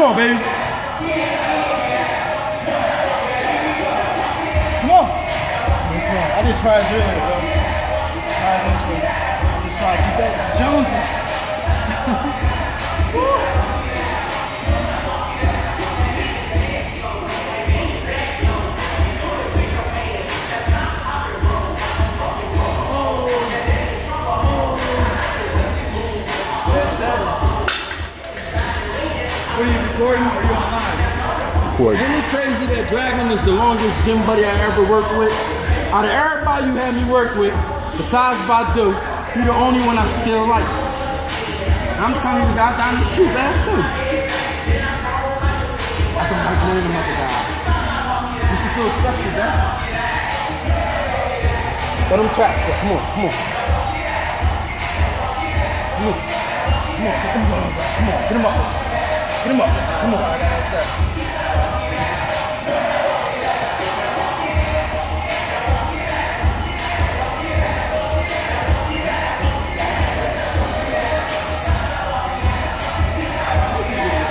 Come on, baby. Come on. I did try it earlier, bro. Try it this way. I just try to keep that Joneses. Are you recording? Or are you online? For Isn't it crazy that Dragon is the longest gym buddy I ever worked with? Out of everybody you had me work with, besides Badu, you're the only one I still like. And I'm telling you guys down the truth, ask him. I can like of them other guys. You should feel special, man. Let them traps up. Come on, come on. Come on. Come on, get them. Come on, get them up. Get him up. Come on.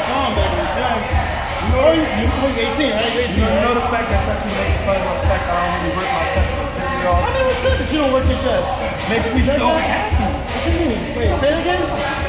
Song back in the gym. You know, you, you 18, right? You 18, You know the fact that Chucky makes fun of the fact that I don't really work my chest and sit me. I never said that you don't work your chest. Makes me so happy. What you mean? Wait, say it again?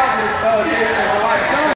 Vamos fazer.